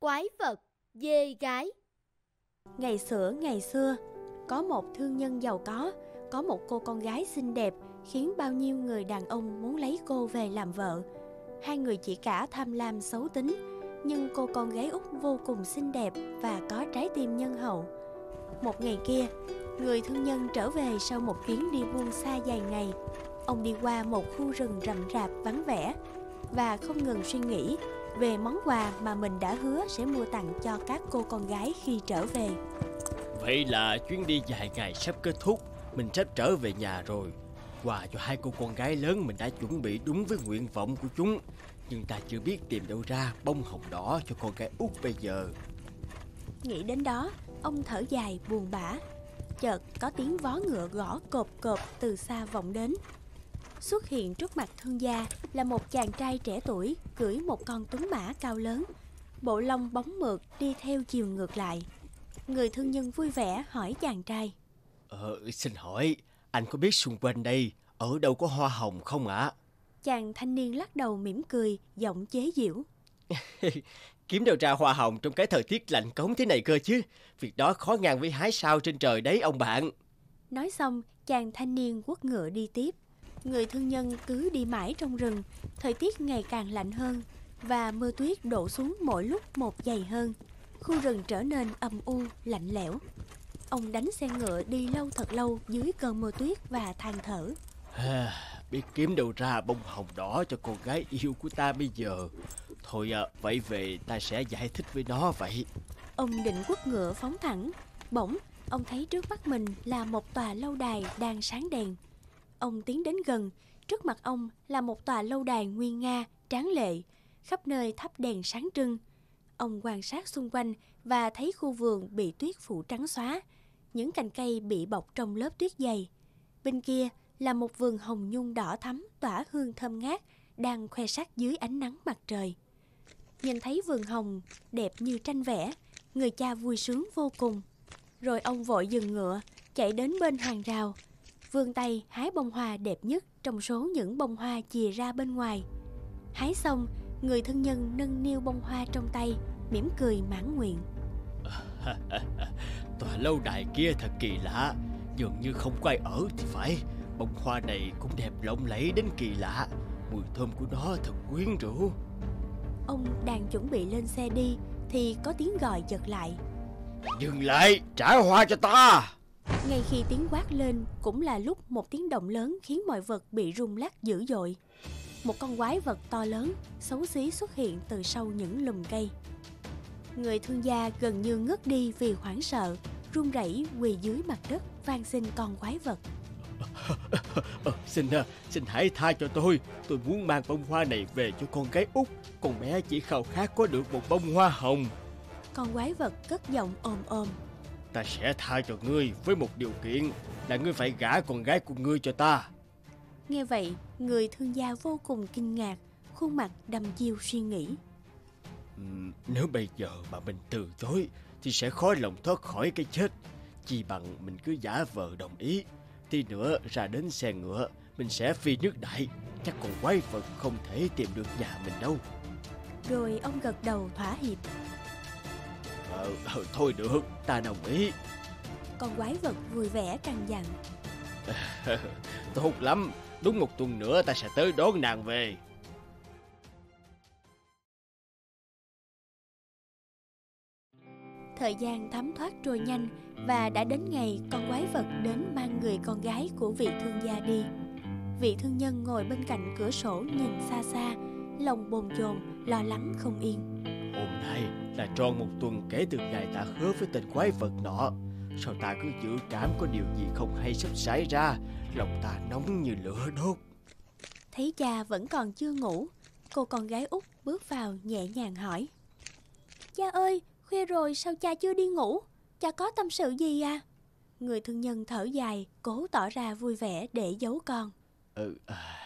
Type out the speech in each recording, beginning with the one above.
quái vật, dê gái. Ngày xưa ngày xưa, có một thương nhân giàu có, có một cô con gái xinh đẹp khiến bao nhiêu người đàn ông muốn lấy cô về làm vợ. Hai người chỉ cả tham lam xấu tính, nhưng cô con gái út vô cùng xinh đẹp và có trái tim nhân hậu. Một ngày kia, người thương nhân trở về sau một chuyến đi buôn xa dài ngày. Ông đi qua một khu rừng rậm rạp vắng vẻ và không ngừng suy nghĩ về món quà mà mình đã hứa sẽ mua tặng cho các cô con gái khi trở về. Vậy là chuyến đi dài ngày sắp kết thúc Mình sắp trở về nhà rồi Quà cho hai cô con gái lớn mình đã chuẩn bị đúng với nguyện vọng của chúng Nhưng ta chưa biết tìm đâu ra bông hồng đỏ cho con gái út bây giờ Nghĩ đến đó, ông thở dài buồn bã. Chợt có tiếng vó ngựa gõ cộp cộp từ xa vọng đến. Xuất hiện trước mặt thương gia là một chàng trai trẻ tuổi cưỡi một con tuấn mã cao lớn. Bộ lông bóng mượt đi theo chiều ngược lại. Người thương nhân vui vẻ hỏi chàng trai. Ờ xin hỏi Anh có biết xung quanh đây Ở đâu có hoa hồng không ạ Chàng thanh niên lắc đầu mỉm cười, giọng chế giễu. Kiếm đâu ra hoa hồng trong cái thời tiết lạnh cống thế này cơ chứ Việc đó khó ngang với hái sao trên trời đấy ông bạn Nói xong, chàng thanh niên quất ngựa đi tiếp. Người thương nhân cứ đi mãi trong rừng, thời tiết ngày càng lạnh hơn và mưa tuyết đổ xuống mỗi lúc một dày hơn. Khu rừng trở nên âm u, lạnh lẽo. Ông đánh xe ngựa đi lâu thật lâu dưới cơn mưa tuyết và than thở. À, biết kiếm đâu ra bông hồng đỏ cho con gái yêu của ta bây giờ Thôi à, vậy về ta sẽ giải thích với nó vậy Ông định quất ngựa phóng thẳng, bỗng ông thấy trước mắt mình là một tòa lâu đài đang sáng đèn. Ông tiến đến gần, trước mặt ông là một tòa lâu đài nguyên nga, tráng lệ, khắp nơi thắp đèn sáng trưng. Ông quan sát xung quanh và thấy khu vườn bị tuyết phủ trắng xóa, những cành cây bị bọc trong lớp tuyết dày. Bên kia là một vườn hồng nhung đỏ thắm tỏa hương thơm ngát đang khoe sắc dưới ánh nắng mặt trời. Nhìn thấy vườn hồng đẹp như tranh vẽ, người cha vui sướng vô cùng. Rồi ông vội dừng ngựa, chạy đến bên hàng rào, vươn tay hái bông hoa đẹp nhất trong số những bông hoa chìa ra bên ngoài. Hái xong, người thân nhân nâng niu bông hoa trong tay, mỉm cười mãn nguyện. Tòa lâu đài kia thật kỳ lạ Dường như không có ai ở thì phải Bông hoa này cũng đẹp lộng lẫy đến kỳ lạ Mùi thơm của nó thật quyến rũ Ông đang chuẩn bị lên xe đi thì có tiếng gọi giật lại. Dừng lại, trả hoa cho ta Ngay khi tiếng quát lên cũng là lúc một tiếng động lớn khiến mọi vật bị rung lắc dữ dội. Một con quái vật to lớn, xấu xí xuất hiện từ sau những lùm cây. Người thương gia gần như ngất đi vì hoảng sợ, run rẩy quỳ dưới mặt đất van xin con quái vật. Xin à, xin hãy tha cho tôi Tôi muốn mang bông hoa này về cho con gái út Con bé chỉ khao khát có được một bông hoa hồng Con quái vật cất giọng ồm ồm. Ta sẽ tha cho ngươi với một điều kiện Là ngươi phải gả con gái của ngươi cho ta Nghe vậy, người thương gia vô cùng kinh ngạc, khuôn mặt đầm chiêu suy nghĩ. Ừm, Nếu bây giờ mà mình từ chối Thì sẽ khó lòng thoát khỏi cái chết Chỉ bằng mình cứ giả vờ đồng ý Tí nữa ra đến xe ngựa Mình sẽ phi nước đại Chắc con quái vật không thể tìm được nhà mình đâu Rồi ông gật đầu thỏa hiệp. Ờ, ờ thôi được Ta đồng ý Con quái vật vui vẻ căn dặn. Tốt lắm Đúng một tuần nữa ta sẽ tới đón nàng về Thời gian thấm thoát trôi nhanh và đã đến ngày con quái vật đến mang người con gái của vị thương gia đi. Vị thương nhân ngồi bên cạnh cửa sổ nhìn xa xa, lòng bồn chồn, lo lắng không yên. Hôm nay là tròn một tuần kể từ ngày ta hứa với tên quái vật nọ Sao ta cứ dự cảm có điều gì không hay sắp xảy ra Lòng ta nóng như lửa đốt Thấy cha vẫn còn chưa ngủ, cô con gái út bước vào nhẹ nhàng hỏi. Cha ơi, khuya rồi sao cha chưa đi ngủ? Cha có tâm sự gì à? Người thương nhân thở dài, cố tỏ ra vui vẻ để giấu con. Ừ, à,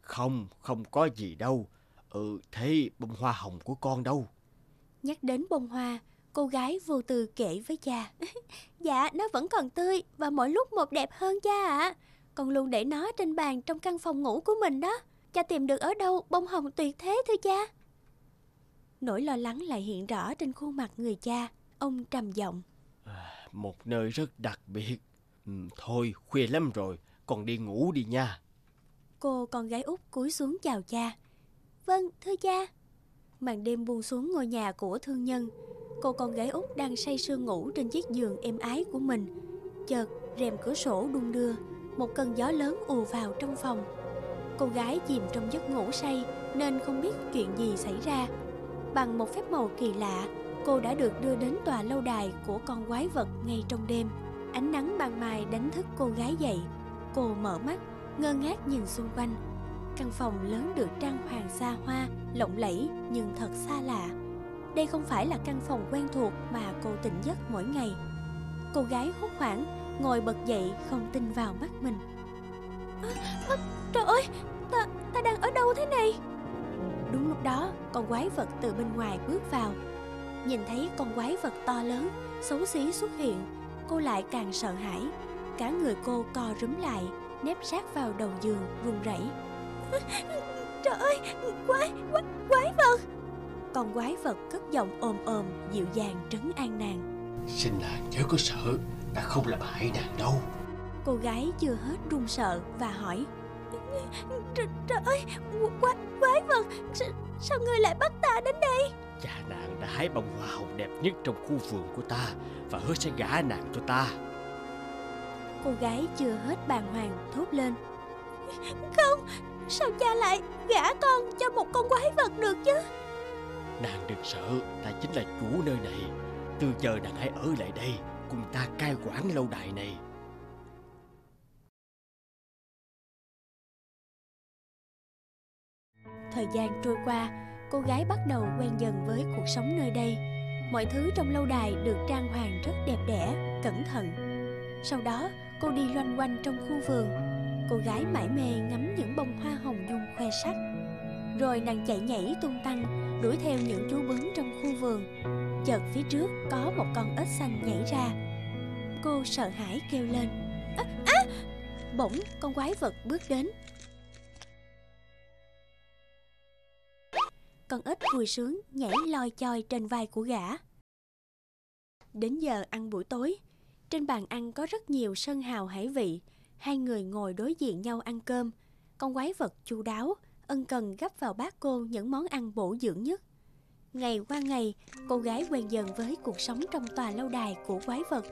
không, không có gì đâu Ừ, thế bông hoa hồng của con đâu Nhắc đến bông hoa, cô gái vô tư kể với cha. dạ, nó vẫn còn tươi và mỗi lúc một đẹp hơn cha ạ. Con luôn để nó trên bàn trong căn phòng ngủ của mình đó. Cha tìm được ở đâu bông hồng tuyệt thế thưa cha? Nỗi lo lắng lại hiện rõ trên khuôn mặt người cha Ông trầm giọng Một nơi rất đặc biệt ừ, Thôi khuya lắm rồi Con đi ngủ đi nha Cô con gái út cúi xuống chào cha Vâng thưa cha Màn đêm buông xuống ngôi nhà của thương nhân. Cô con gái út đang say sưa ngủ trên chiếc giường êm ái của mình. Chợt rèm cửa sổ đung đưa Một cơn gió lớn ùa vào trong phòng. Cô gái chìm trong giấc ngủ say Nên không biết chuyện gì xảy ra. Bằng một phép màu kỳ lạ Cô đã được đưa đến tòa lâu đài của con quái vật ngay trong đêm. Ánh nắng ban mai đánh thức cô gái dậy. Cô mở mắt, ngơ ngác nhìn xung quanh. Căn phòng lớn được trang hoàng xa hoa, lộng lẫy nhưng thật xa lạ. Đây không phải là căn phòng quen thuộc mà cô tỉnh giấc mỗi ngày. Cô gái hốt hoảng, ngồi bật dậy không tin vào mắt mình. À, à, Trời ơi, ta, ta đang ở đâu thế này? Đúng lúc đó, con quái vật từ bên ngoài bước vào. Nhìn thấy con quái vật to lớn, xấu xí xuất hiện Cô lại càng sợ hãi. Cả người cô co rúm lại, nép sát vào đầu giường, run rẩy. Trời ơi, quái, quái, quái vật. Con quái vật cất giọng ồm ồm, dịu dàng trấn an nàng. Xin nàng chớ có sợ, ta không làm hại nàng đâu. Cô gái chưa hết run sợ và hỏi Trời, trời ơi, quái, quái vật sao, sao người lại bắt ta đến đây? Cha nàng đã hái bông hoa hồng đẹp nhất trong khu vườn của ta Và hứa sẽ gả nàng cho ta. Cô gái chưa hết bàng hoàng thốt lên Không, sao cha lại gả con cho một con quái vật được chứ Nàng đừng sợ, ta chính là chủ nơi này Từ giờ nàng hãy ở lại đây Cùng ta cai quản lâu đài này Thời gian trôi qua, cô gái bắt đầu quen dần với cuộc sống nơi đây. Mọi thứ trong lâu đài được trang hoàng rất đẹp đẽ, cẩn thận. Sau đó, cô đi loanh quanh trong khu vườn. Cô gái mải mê ngắm những bông hoa hồng nhung khoe sắc. Rồi nàng chạy nhảy tung tăng, đuổi theo những chú bướm trong khu vườn. Chợt phía trước có một con ếch xanh nhảy ra. Cô sợ hãi kêu lên. À, à! Bỗng con quái vật bước đến con ếch vui sướng nhảy loi choi trên vai của gã. Đến giờ ăn buổi tối, trên bàn ăn có rất nhiều sơn hào hải vị, hai người ngồi đối diện nhau ăn cơm. Con quái vật chu đáo, ân cần gấp vào bát cô những món ăn bổ dưỡng nhất. Ngày qua ngày, cô gái quen dần với cuộc sống trong tòa lâu đài của quái vật.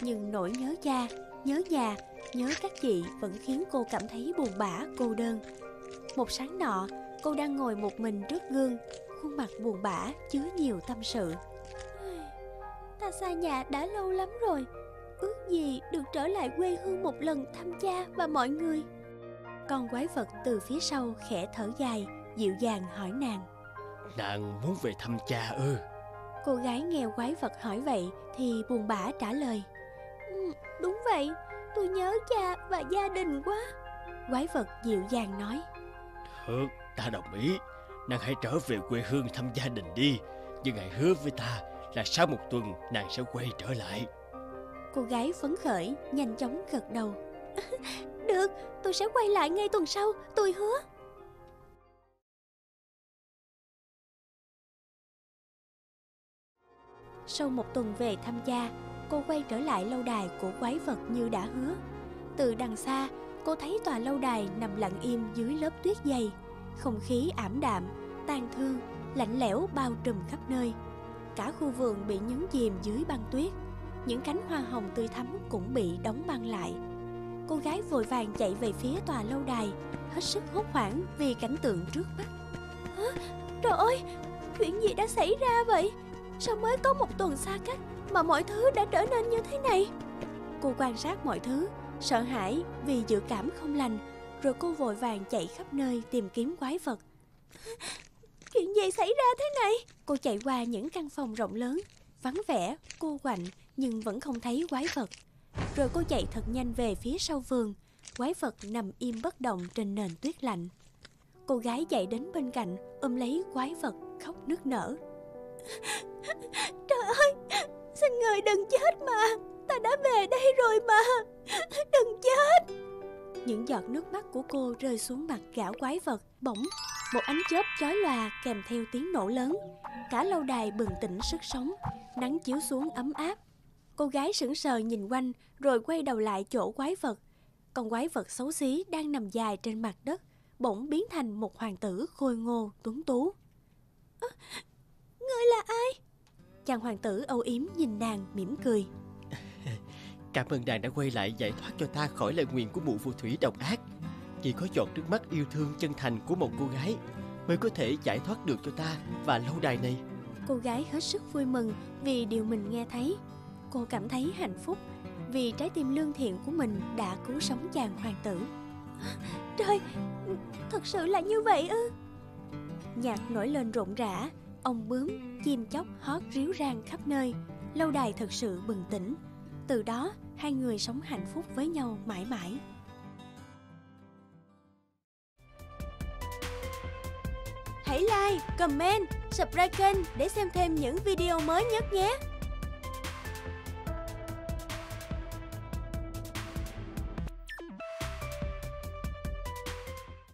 Nhưng nỗi nhớ cha, nhớ nhà, nhớ các chị vẫn khiến cô cảm thấy buồn bã, cô đơn. Một sáng nọ, Cô đang ngồi một mình trước gương Khuôn mặt buồn bã chứa nhiều tâm sự Ta xa nhà đã lâu lắm rồi Ước gì được trở lại quê hương một lần thăm cha và mọi người. Con quái vật từ phía sau khẽ thở dài Dịu dàng hỏi nàng. Nàng muốn về thăm cha ư? Cô gái nghe quái vật hỏi vậy Thì buồn bã trả lời. Ừ, Đúng vậy Tôi nhớ cha và gia đình quá. Quái vật dịu dàng nói. Được Ta đồng ý. Nàng hãy trở về quê hương thăm gia đình đi. Nhưng hãy hứa với ta Là sau một tuần nàng sẽ quay trở lại Cô gái phấn khởi Nhanh chóng gật đầu. Được tôi sẽ quay lại ngay tuần sau Tôi hứa. Sau một tuần về tham gia Cô quay trở lại lâu đài của quái vật như đã hứa. Từ đằng xa Cô thấy tòa lâu đài nằm lặng im dưới lớp tuyết dày. Không khí ảm đạm, tàn thương, lạnh lẽo bao trùm khắp nơi. Cả khu vườn bị nhấn chìm dưới băng tuyết, những cánh hoa hồng tươi thắm cũng bị đóng băng lại. Cô gái vội vàng chạy về phía tòa lâu đài, hết sức hốt hoảng vì cảnh tượng trước mắt. Hả? Trời ơi, chuyện gì đã xảy ra vậy? Sao mới có một tuần xa cách mà mọi thứ đã trở nên như thế này? Cô quan sát mọi thứ, sợ hãi vì dự cảm không lành rồi cô vội vàng chạy khắp nơi tìm kiếm quái vật Chuyện gì xảy ra thế này Cô chạy qua những căn phòng rộng lớn Vắng vẻ, cô quạnh Nhưng vẫn không thấy quái vật. Rồi cô chạy thật nhanh về phía sau vườn. Quái vật nằm im bất động trên nền tuyết lạnh. Cô gái chạy đến bên cạnh Ôm lấy quái vật khóc nức nở. Trời ơi Xin người đừng chết mà. Ta đã về đây rồi mà. Đừng chết. Những giọt nước mắt của cô rơi xuống mặt gã quái vật Bỗng Một ánh chớp chói lòa kèm theo tiếng nổ lớn. Cả lâu đài bừng tỉnh sức sống Nắng chiếu xuống ấm áp Cô gái sững sờ nhìn quanh Rồi quay đầu lại chỗ quái vật. Con quái vật xấu xí đang nằm dài trên mặt đất Bỗng biến thành một hoàng tử khôi ngô tuấn tú. À, Ngươi là ai? Chàng hoàng tử âu yếm nhìn nàng mỉm cười. Cảm ơn nàng đã quay lại giải thoát cho ta khỏi lời nguyền của mụ phù thủy độc ác. Chỉ có chọn trước mắt yêu thương chân thành của một cô gái Mới có thể giải thoát được cho ta và lâu đài này. Cô gái hết sức vui mừng vì điều mình nghe thấy Cô cảm thấy hạnh phúc vì trái tim lương thiện của mình đã cứu sống chàng hoàng tử. Trời, thật sự là như vậy ư? Nhạc nổi lên rộn rã Ông bướm, chim chóc hót ríu rang khắp nơi Lâu đài thật sự bừng tỉnh. Từ đó hai người sống hạnh phúc với nhau mãi mãi. Hãy like, comment, subscribe kênh để xem thêm những video mới nhất nhé!